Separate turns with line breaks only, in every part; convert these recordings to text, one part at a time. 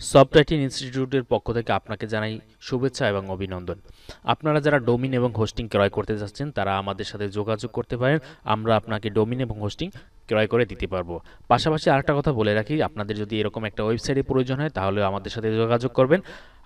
Software ইনস্টিটিউটের পক্ষ থেকে আপনাকে জানাই শুভেচ্ছা এবং অভিনন্দন। আপনারা যারা ডোমিন এবং হোস্টিং ক্রয় করতে যাচ্ছেন, তারা আমাদের সাথে যোগাযোগ করতে পারেন। আমরা আপনাকে ডোমিন এবং হোস্টিং ক্রয় করে দিতে পারব। পাশাপাশি আরেকটা কথা বলে রাখি, আপনাদের যদি এরকম একটা ওয়েবসাইটের প্রয়োজন হয়, তাহলে আমাদের সাথে যোগাযোগ করবেন।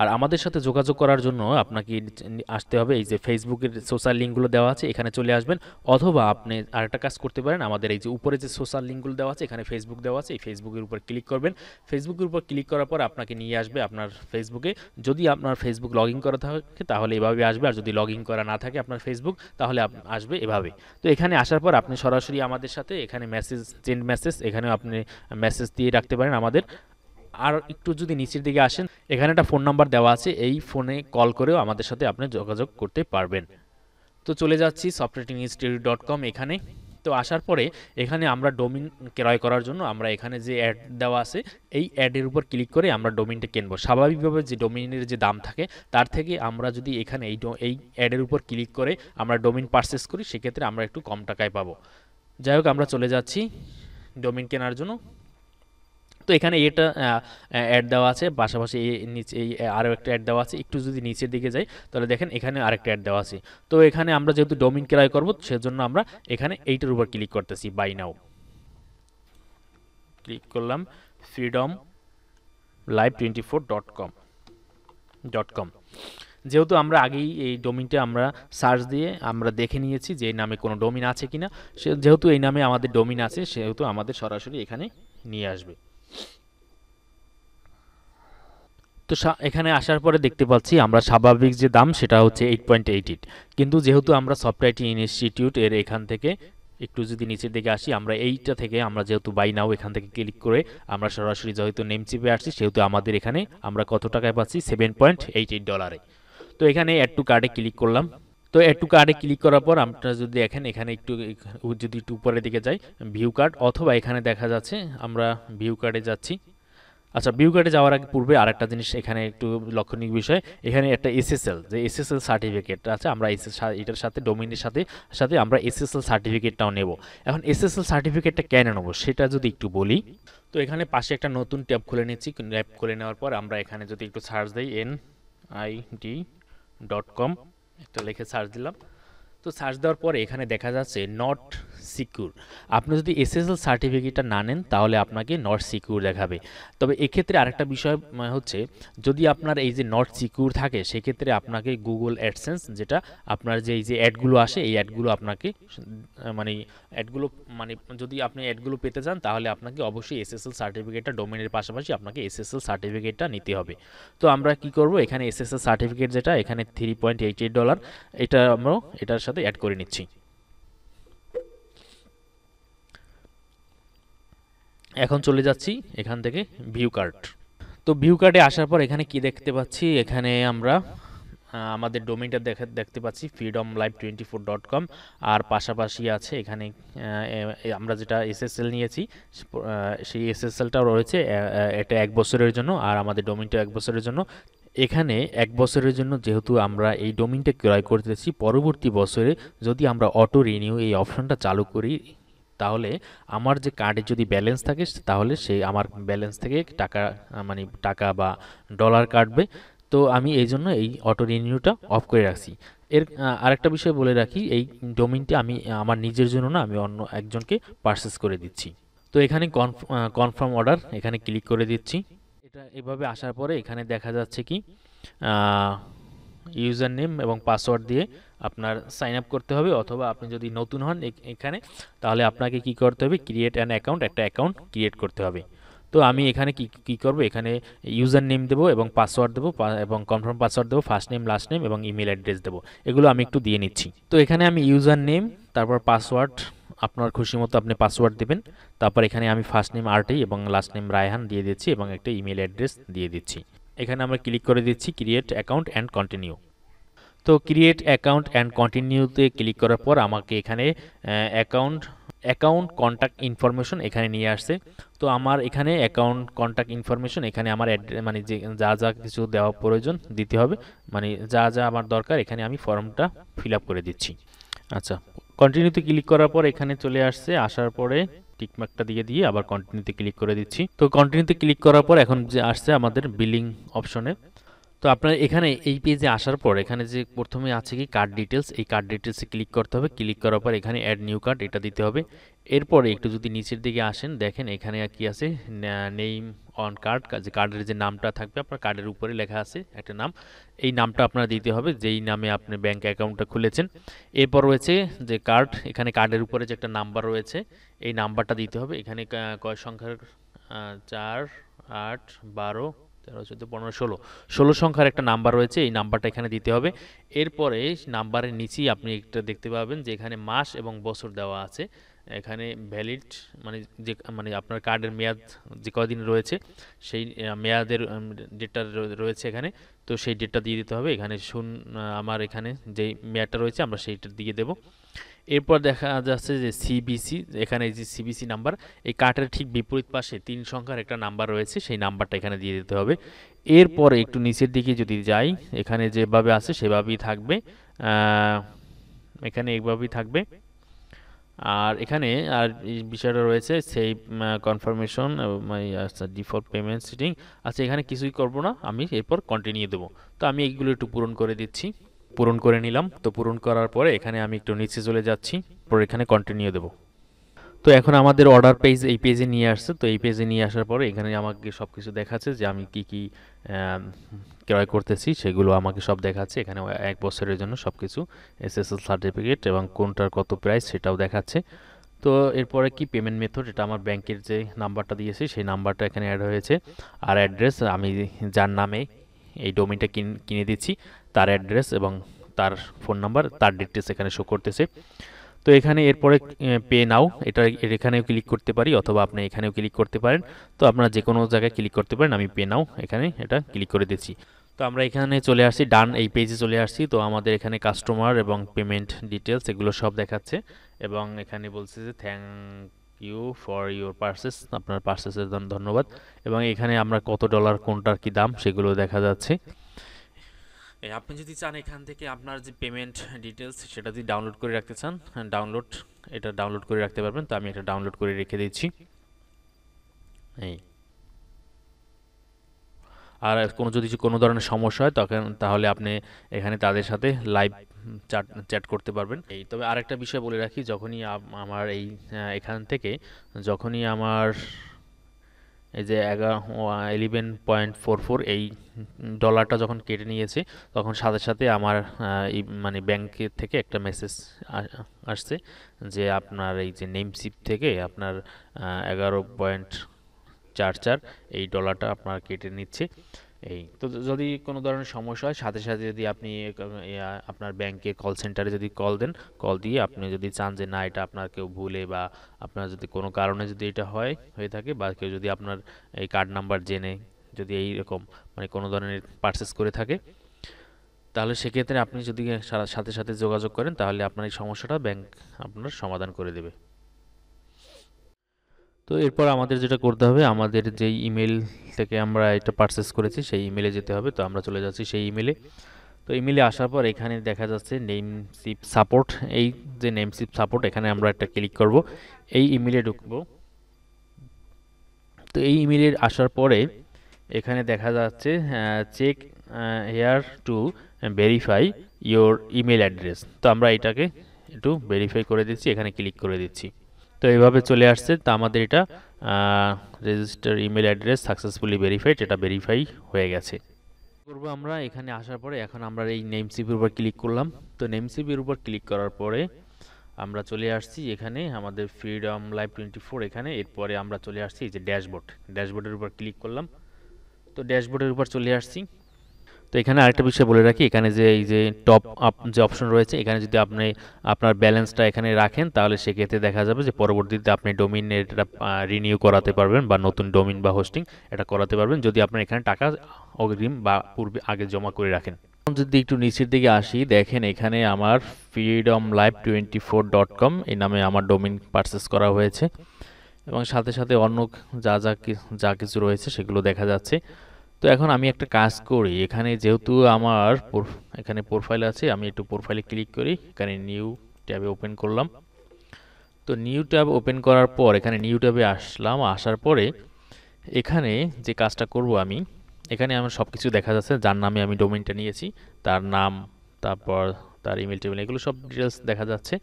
আর আমাদের সাথে যোগাযোগ করার জন্য আপনাকে আসতে হবে, এই যে ফেসবুকের সোশ্যাল লিঙ্কগুলো দেওয়া আছে, এখানে চলে আসবেন। অথবা আপনি আরেকটা কাজ করতে পারেন, আমাদের এই যে উপরে যে সোশ্যাল লিঙ্কগুলো দেওয়া আছে, এখানে ফেসবুক দেওয়া আছে, এই ফেসবুকের উপর ক্লিক করবেন। ফেসবুকের উপর ক্লিক করার পর আপনাকে নিয়ে আসবে আপনার ফেসবুকে। যদি আপনার ফেসবুক লগ ইন করা থাকে, তাহলে এভাবে আসবে। আর যদি লগ ইন করা না থাকে আপনার ফেসবুক, তাহলে আসবে এভাবে। তো এখানে আসার পর আপনি সরাসরি আমাদের সাথে এখানে মেসেজ চেন্ড মেসেজ এখানে আপনি মেসেজ দিয়ে রাখতে পারেন আমাদের। আর একটু যদি নিচের দিকে আসেন, এখানে একটা ফোন নাম্বার দেওয়া আছে, এই ফোনে কল করেও আমাদের সাথে আপনি যোগাযোগ করতে পারবেন। তো চলে যাচ্ছি সফটওয়্যার ইনস্টিটিউট ডট কম এখানে। তো আসার পরে এখানে আমরা ডোমিন ক্রয় করার জন্য আমরা এখানে যে অ্যাড দেওয়া আছে, এই অ্যাডের উপর ক্লিক করে আমরা ডোমিনটা কিনবো। স্বাভাবিকভাবে যে ডোমিনের যে দাম থাকে, তার থেকে আমরা যদি এখানে এই এই অ্যাডের উপর ক্লিক করে আমরা ডোমিন পারচেস করি, সেক্ষেত্রে আমরা একটু কম টাকায় পাবো। যাই হোক, আমরা চলে যাচ্ছি ডোমিন কেনার জন্য। তো এখানে এটা অ্যাড দেওয়া আছে, পাশাপাশি নিচে, এই আরও একটা অ্যাড দেওয়া আছে। একটু যদি নিচের দিকে যাই, তাহলে দেখেন এখানে আরেকটা অ্যাড দেওয়া আছে। তো এখানে আমরা যেহেতু ডোমিন ক্রয় করব, সেজন্য আমরা এখানে এইটার উপর ক্লিক করতেছি বাই নাও ক্লিক করলাম freedom live twenty four dot com dot com যেহেতু আমরা আগেই এই ডোমিনটা আমরা সার্চ দিয়ে আমরা দেখে নিয়েছি যে এই নামে কোনো ডোমিন আছে কিনা, সে যেহেতু এই নামে আমাদের ডোমিন আছে, সেহেতু আমাদের সরাসরি এখানে নিয়ে আসবে। তো এখানে আসার পরে দেখতে পাচ্ছি আমরা স্বাভাবিক যে দাম সেটা হচ্ছে এইট পয়েন্ট এইট এইট কিন্তু যেহেতু আমরা সফটওয়্যার ইনস্টিটিউট এর এখান থেকে একটু যদি নিচের দিকে আসি, আমরা এইটা থেকে আমরা যেহেতু বাই নাও এখান থেকে ক্লিক করে আমরা সরাসরি যেহেতু নেম চিপে আসছি, সেহেতু আমাদের এখানে আমরা কত টাকায় পাচ্ছি? সেভেন পয়েন্ট এইট এইট ডলারে তো এখানে অ্যাড টু কার্ডে ক্লিক করলাম। তো অ্যাড টু কার্ডে ক্লিক করার পর আপনারা যদি দেখেন এখানে একটু, যদি একটু উপরের দিকে যাই ভিউ কার্ড অথবা এখানে দেখা যাচ্ছে আমরা ভিউ কার্ডে যাচ্ছি। আচ্ছা ভিউ কার্ডে যাওয়ার আগে পূর্বে আরেকটা জিনিস এখানে একটু লক্ষণীয় বিষয়, এখানে একটা এসএসএল যে এসএসএল সার্টিফিকেট আছে, আমরা এসএস এটার সাথে ডোমিনের সাথে সাথে আমরা এসএসএল সার্টিফিকেটটাও নেব। এখন এসএসএল সার্টিফিকেটটা কেন নেব সেটা যদি একটু বলি। তো এখানে পাশে একটা নতুন ট্যাব খুলে নিচ্ছি, ট্যাব খুলে নেওয়ার পর আমরা এখানে যদি একটু সার্চ দিই N I D dot com একটা লিখে সার্চ দিলাম। তো সার্চ দেওয়ার পরে এখানে দেখা যাচ্ছে নট সিকিউর আপনি যদি এসএসএল সার্টিফিকেটটা না নেন, তাহলে আপনাকে নট সিকিউর দেখাবে। তবে এক্ষেত্রে আরেকটা বিষয় হচ্ছে যদি আপনার এই যে নট সিকিউর থাকে, সেক্ষেত্রে আপনাকে গুগল অ্যাডসেন্স যেটা আপনার যে এই যে অ্যাডগুলো আসে, এই অ্যাডগুলো আপনাকে মানে অ্যাডগুলো মানে যদি আপনি অ্যাডগুলো পেতে চান, তাহলে আপনাকে অবশ্যই এসএসএল সার্টিফিকেটটা ডোমেনের পাশাপাশি আপনাকে এসএসএল সার্টিফিকেটটা নিতে হবে। তো আমরা কি করব? এখানে এসএসএল সার্টিফিকেট যেটা, এখানে three point eight eight dollar এটা আমরা এটার সাথে অ্যাড করে নিচ্ছি। এখন চলে যাচ্ছি এখান থেকে ভিউ কার্ড তো ভিউ কার্ডে আসার পর এখানে কি দেখতে পাচ্ছি? এখানে আমরা আমাদের ডোমেনটা দেখে, দেখতে পাচ্ছি freedom live twenty four dot com আর পাশাপাশি আছে এখানে আমরা যেটা এসএসএল নিয়েছি সেই এসএসএলটাও রয়েছে এটা এক বছরের জন্য আর আমাদের ডোমেনটা এক বছরের জন্য। এখানে এক বছরের জন্য যেহেতু আমরা এই ডোমিনটা ক্রয় করতেছি, পরবর্তী বছরে যদি আমরা অটো রিনিউ এই অপশনটা চালু করি তাহলে আমার যে কার্ডে যদি ব্যালেন্স থাকে, তাহলে সেই আমার ব্যালেন্স থেকে টাকা মানে টাকা বা ডলার কাটবে। তো আমি এই জন্য এই অটো রিনিউটা অফ করে রাখছি। এর আরেকটা বিষয় বলে রাখি, এই ডোমিনটি আমি, আমার নিজের জন্য না, আমি অন্য একজনকে পারচেস করে দিচ্ছি। তো এখানে কনফার্ম অর্ডার এখানে ক্লিক করে দিচ্ছি। এটা এভাবে আসার পরে এখানে দেখা যাচ্ছে কি ইউজার নেম এবং পাসওয়ার্ড দিয়ে আপনার সাইন আপ করতে হবে অথবা আপনি যদি নতুন হন এখানে, তাহলে আপনাকে কি করতে হবে? ক্রিয়েট অ্যান অ্যাকাউন্ট একটা অ্যাকাউন্ট ক্রিয়েট করতে হবে। তো আমি এখানে কি, কী করব? এখানে ইউজার নেম দেবো এবং পাসওয়ার্ড দেবো এবং কনফার্ম পাসওয়ার্ড দেবো ফার্স্ট নেম লাস্ট নেম এবং ইমেল অ্যাড্রেস দেবো। এগুলো আমি একটু দিয়ে নিচ্ছি। তো এখানে আমি ইউজার নেম তারপর পাসওয়ার্ড, আপনার খুশি মতো আপনি পাসওয়ার্ড দেবেন। তারপর এখানে আমি ফার্স্ট নেম আরটি এবং লাস্ট নেম রায়হান দিয়ে দিচ্ছি এবং একটা ইমেল অ্যাড্রেস দিয়ে দিচ্ছি। এখানে আমরা ক্লিক করে দিচ্ছি ক্রিয়েট অ্যাকাউন্ট অ্যান্ড কন্টিনিউ তো ক্রিয়েট অ্যাকাউন্ট অ্যান্ড কন্টিনিউতে ক্লিক করার পর আমাকে এখানে অ্যাকাউন্ট অ্যাকাউন্ট কন্ট্যাক্ট ইনফরমেশন এখানে নিয়ে আসছে। তো আমার এখানে অ্যাকাউন্ট কন্ট্যাক্ট ইনফরমেশন এখানে আমার মানে যে, যা যা কিছু দেওয়া প্রয়োজন দিতে হবে। মানে যা যা আমার দরকার, এখানে আমি ফর্মটা ফিল করে দিচ্ছি। আচ্ছা কন্টিনিউতে ক্লিক করার পর এখানে চলে আসছে। আসার পরে টিকমার্কটা দিয়ে দিয়ে আবার কন্টিনিউতে ক্লিক করে দিচ্ছি। তো কন্টিনিউতে ক্লিক করার পর এখন যে আসছে আমাদের বিলিং অপশনে তো আপনার এখানে এই পেজে আসার পর এখানে যে প্রথমে আছে কি কার্ড ডিটেলস এই কার্ড ডিটেলসে ক্লিক করতে হবে। ক্লিক করার পর এখানে অ্যাড নিউ কার্ড এটা দিতে হবে। এরপরে একটু যদি নিচের দিকে আসেন, দেখেন এখানে কি আছে নেইম অন কার্ড যে কার্ডের যে নামটা থাকবে আপনার কার্ডের উপরে লেখা আছে একটা নাম। এই নামটা আপনার দিতে হবে, যেই নামে আপনি ব্যাঙ্ক অ্যাকাউন্টটা খুলেছেন। এরপর রয়েছে যে কার্ড এখানে কার্ডের উপরে যে একটা নাম্বার রয়েছে, এই নাম্বারটা দিতে হবে। এখানে কয় সংখ্যার? চার, আট, বারো তেরো, চোদ্দ, পনেরো, ষোলো। ষোলো সংখ্যার একটা নাম্বার রয়েছে, এই নাম্বারটা এখানে দিতে হবে। এরপরে নাম্বারের নিচেই আপনি একটা দেখতে পাবেন যে এখানে মাস এবং বছর দেওয়া আছে। এখানে ভ্যালিড মানে যে মানে আপনার কার্ডের মেয়াদ যে কদিন রয়েছে, সেই মেয়াদের ডেটটা রয়েছে এখানে। তো সেই ডেটটা দিয়ে দিতে হবে। এখানে শুন আমার এখানে যেই মেয়াদটা রয়েছে, আমরা সেইটা দিয়ে দেব। এরপর দেখা যাচ্ছে যে সিবিসি এখানে যে সিবিসি নাম্বার এই কার্ডের ঠিক বিপরীত পাশে তিন সংখ্যার একটা নাম্বার রয়েছে, সেই নাম্বারটা এখানে দিয়ে দিতে হবে। এরপরে একটু নিচের দিকে যদি যাই, এখানে যেভাবে আছে সেভাবেই থাকবে। এখানে এইভাবেই থাকবে। আর এখানে আর বিষয়টা রয়েছে, সেই কনফার্মেশন আচ্ছা ডিফল্ট পেমেন্ট সেটিং আচ্ছা এখানে কিছুই করব না, আমি এরপর কন্টিনিউ দেবো। তো আমি এইগুলো একটু পূরণ করে দিচ্ছি, পূরণ করে নিলাম। তো পূরণ করার পরে এখানে আমি একটু নিচে চলে যাচ্ছি, পরে এখানে কন্টিনিউ দেবো। তো এখন আমাদের অর্ডার পেজ এই পেজে নিয়ে আসছে। তো এই পেজে নিয়ে আসার পরে এখানে আমাকে সব কিছু দেখাচ্ছে যে আমি কি কি ক্রয় করতেছি, সেগুলো আমাকে সব দেখাচ্ছে। এখানে এক বছরের জন্য সব কিছু এসএসএল সার্টিফিকেট এবং কোনটার কত প্রাইস সেটাও দেখাচ্ছে। তো এরপরে কি পেমেন্ট মেথড এটা আমার ব্যাংকের যে নাম্বারটা দিয়েছে, সেই নাম্বারটা এখানে অ্যাড হয়েছে। আর অ্যাড্রেস আমি যার নামে এই ডোমিনটা কিনে দিচ্ছি, তার অ্যাড্রেস এবং তার ফোন নাম্বার তার ডিটেলস এখানে শো করতেছে। তো এখানে এরপরে পে নাও এটা এখানেও ক্লিক করতে পারি অথবা আপনি এখানেও ক্লিক করতে পারেন। তো আপনারা যে কোনো জায়গায় ক্লিক করতে পারেন, আমি পে নাও এখানে এটা ক্লিক করে দিচ্ছি। তো আমরা এখানে চলে আসছি ডান এই পেজে চলে আসছি। তো আমাদের এখানে কাস্টমার এবং পেমেন্ট ডিটেলস এগুলো সব দেখাচ্ছে। এবং এখানে বলছে যে thank you for your purchase আপনার পার্সেসের ধন্যবাদ। এবং এখানে আমরা কত ডলার কোনটার কি দাম সেগুলো দেখা যাচ্ছে। আপনি যদি চান এখান থেকে আপনার যে পেমেন্ট ডিটেলস সেটা যদি ডাউনলোড করে রাখতে চান ডাউনলোড এটা ডাউনলোড করে রাখতে পারবেন। তো আমি এটা ডাউনলোড করে রেখে দিচ্ছি। এই। আর কোনো যদি কোনো ধরনের সমস্যা হয়, তখন তাহলে আপনি এখানে তাদের সাথে লাইভ চ্যাট চ্যাট করতে পারবেন। এই, তবে আরেকটা বিষয় বলে রাখি, যখনই আমার এই এখান থেকে, যখনই আমার এই যে এগারো ইলেভেন পয়েন্ট ফোর ফোর এই ডলারটা যখন কেটে নিয়েছে, তখন সাথে সাথে আমার মানে ব্যাংকের থেকে একটা মেসেজ আসছে যে আপনার এই যে নেমসিপ থেকে আপনার এগারো পয়েন্ট চার চার এই ডলারটা আপনার কেটে নিচ্ছে। এই, তো যদি কোনো ধরনের সমস্যা হয়, সাথে সাথে যদি আপনি আপনার ব্যাংকে কল সেন্টারে যদি কল দেন কল দিয়ে আপনি যদি চান যে, না, এটা আপনার কেউ ভুলে বা আপনার যদি কোনো কারণে যদি এটা হয়, হয়ে থাকে বা কেউ যদি আপনার এই কার্ড নাম্বার জেনে যদি এই রকম মানে কোনো ধরনের পারচেস করে থাকে, তাহলে সেক্ষেত্রে আপনি যদি সাথে সাথে যোগাযোগ করেন, তাহলে আপনার এই সমস্যাটা ব্যাংক আপনার সমাধান করে দেবে। তো এরপর আমাদের যেটা করতে হবে, আমাদের যেই ইমেল থেকে আমরা এটা পারচেস করেছি, সেই ইমেলে যেতে হবে। তো আমরা চলে যাচ্ছি সেই ইমেলে তো ইমেলে আসার পর এখানে দেখা যাচ্ছে নেম নেমসিপ সাপোর্ট এই যে নেম নেমসিপ সাপোর্ট এখানে আমরা একটা ক্লিক করব। এই ইমেলে ঢুকবো। তো এই ইমেলে আসার পরে এখানে দেখা যাচ্ছে check here to verify your email address তো আমরা এটাকে একটু ভেরিফাই করে দিচ্ছি, এখানে ক্লিক করে দিচ্ছি। তো এইভাবে চলে আসছে। তো আমাদের এটা register email address successfully verified এটা ভেরিফাই হয়ে গেছে। করব আমরা, এখানে আসার পরে এখন আমরা এই নেম সিপির উপর ক্লিক করলাম। তো নেম সিপির উপর ক্লিক করার পরে আমরা চলে আসছি এখানে, আমাদের ফ্রিডম লাইভ টোয়েন্টি ফোর এখানে। এরপরে আমরা চলে আসছি এই যে ড্যাশবোর্ড ড্যাশবোর্ডের উপর ক্লিক করলাম। তো ড্যাশবোর্ডের উপর চলে আসছি। তো এখানে আরেকটা বিষয় বলে রাখি, এখানে যে এই যে টপ আপ যে অপশন রয়েছে, এখানে যদি আপনি আপনার ব্যালেন্সটা এখানে রাখেন, তাহলে সেক্ষেত্রে দেখা যাবে যে পরবর্তীতে আপনি ডোমিন এটা রিনিউ করাতে পারবেন বা নতুন ডোমিন বা হোস্টিং এটা করাতে পারবেন, যদি আপনার এখানে টাকা অগ্রিম বা পূর্বে আগে জমা করে রাখেন। যদি একটু নিচের দিকে আসি, দেখেন এখানে আমার freedom live twenty four dot com এই নামে আমার ডোমিন পারচেস করা হয়েছে। এবং সাথে সাথে অন্য যা যা যা কিছু রয়েছে, সেগুলো দেখা যাচ্ছে। তো এখন আমি একটা কাজ করি। এখানে যেহেতু আমার এখানে প্রোফাইল আছে, আমি একটু প্রোফাইলে ক্লিক করি। এখানে নিউ ট্যাবে ওপেন করলাম। তো নিউ ট্যাব ওপেন করার পর, এখানে নিউ ট্যাবে আসলাম। আসার পরে এখানে যে কাজটা করব আমি, এখানে আমার সব কিছু দেখা যাচ্ছে। যার নামে আমি ডোমেনটা নিয়েছি, তার নাম, তারপর তার ইমেল টেবিল এগুলো সব ডিটেলস দেখা যাচ্ছে।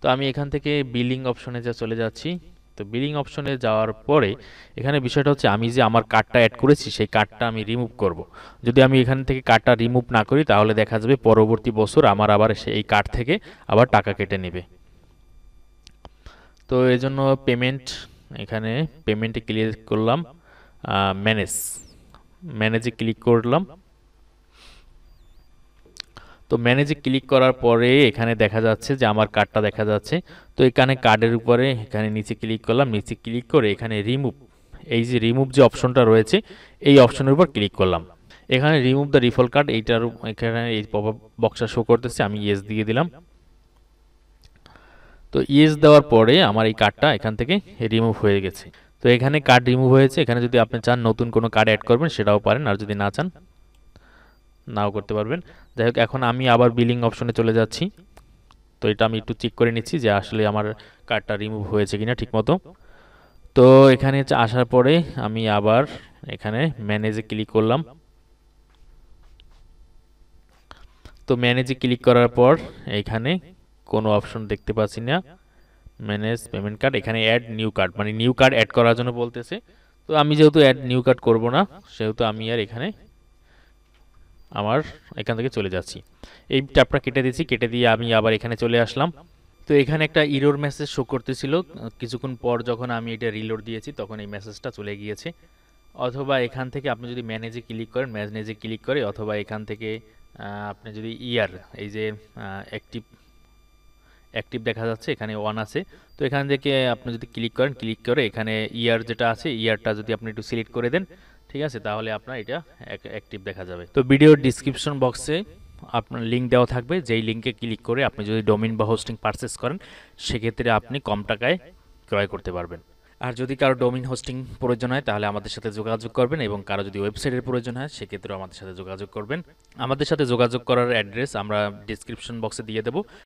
তো আমি এখান থেকে বিলিং অপশনে যা চলে যাচ্ছি তো বিলিং অপশনে যাওয়ার পরে এখানে বিষয়টা হচ্ছে আমি যে আমার কার্ডটা অ্যাড করেছি, সেই কার্ডটা আমি রিমুভ করব। যদি আমি এখান থেকে কার্ডটা রিমুভ না করি, তাহলে দেখা যাবে পরবর্তী বছর আমার আবার সেই কার্ড থেকে আবার টাকা কেটে নেবে তো এই জন্য পেমেন্ট এখানে পেমেন্টে ক্লিক করলাম ম্যানেজ ম্যানেজে ক্লিক করলাম তো ম্যানেজে ক্লিক করার পরে এখানে দেখা যাচ্ছে যে আমার কার্ডটা দেখা যাচ্ছে। তো এখানে কার্ডের উপরে এখানে নিচে ক্লিক করলাম। নিচে ক্লিক করে এখানে রিমুভ এই যে রিমুভ যে অপশনটা রয়েছে, এই অপশনের উপর ক্লিক করলাম। এখানে রিমুভ দ্য রিফল কার্ড এইটার এখানে এই পপ বক্সটা শো করতেছে, আমি ইয়েস দিয়ে দিলাম। তো ইয়েস দেওয়ার পরে আমার এই কার্ডটা এখান থেকে রিমুভ হয়ে গেছে। তো এখানে কার্ড রিমুভ হয়েছে। এখানে যদি আপনি চান নতুন কোনো কার্ড অ্যাড করবেন, সেটাও পারেন। আর যদি না চান নাও করতে পারবেন। যাই হোক, এখন আমি আবার বিলিং অপশনে চলে যাচ্ছি। তো এটা আমি একটু চেক করে নিচ্ছি যে আসলে আমার কার্ডটা রিমুভ হয়েছে কিনা ঠিকমতো। তো এখানে আসার পরে আমি আবার এখানে ম্যানেজে ক্লিক করলাম। তো ম্যানেজে ক্লিক করার পর এখানে কোনো অপশন দেখতে পাচ্ছি না। ম্যানেজ পেমেন্ট কার্ড এখানে অ্যাড নিউ কার্ড মানে নিউ কার্ড অ্যাড করার জন্য বলতেছে। তো আমি যেহেতু অ্যাড নিউ কার্ড করব না, সেহেতু আমি আর এখানে আমার এখান থেকে চলে যাচ্ছি। এই ট্যাপটা কেটে দিয়েছি, কেটে দিয়ে আমি আবার এখানে চলে আসলাম। তো এখানে একটা ইরোর মেসেজ শো করতেছিল। কিছুক্ষণ পর যখন আমি এটা রিলোড দিয়েছি, তখন এই মেসেজটা চলে গিয়েছে। অথবা এখান থেকে আপনি যদি ম্যানেজে ক্লিক করেন ম্যানেজে ক্লিক করে, অথবা এখান থেকে আপনি যদি ইয়ার এই যে অ্যাক্টিভ অ্যাক্টিভ দেখা যাচ্ছে, এখানে ওয়ান আছে। তো এখান থেকে আপনি যদি ক্লিক করেন ক্লিক করে এখানে ইয়ার যেটা আছে ইয়ারটা যদি আপনি একটু সিলেক্ট করে দেন ঠিক আছে? তাহলে আপনার এটা অ্যাক্টিভ দেখা যাবে। তো ভিডিওর ডিসক্রিপশন বক্সে আপনার লিঙ্ক দেওয়া থাকবে। যেই লিঙ্কে ক্লিক করে আপনি যদি ডোমিন বা হোস্টিং পারচেস করেন, সেক্ষেত্রে আপনি কম টাকায় ক্রয় করতে পারবেন। আর যদি কারও ডোমিন হোস্টিং প্রয়োজন হয়, তাহলে আমাদের সাথে যোগাযোগ করবেন এবং কারও যদি ওয়েবসাইটের প্রয়োজন হয়, সেক্ষেত্রেও আমাদের সাথে যোগাযোগ করবেন। আমাদের সাথে যোগাযোগ করার অ্যাড্রেস আমরা ডিসক্রিপশন বক্সে দিয়ে দেবো।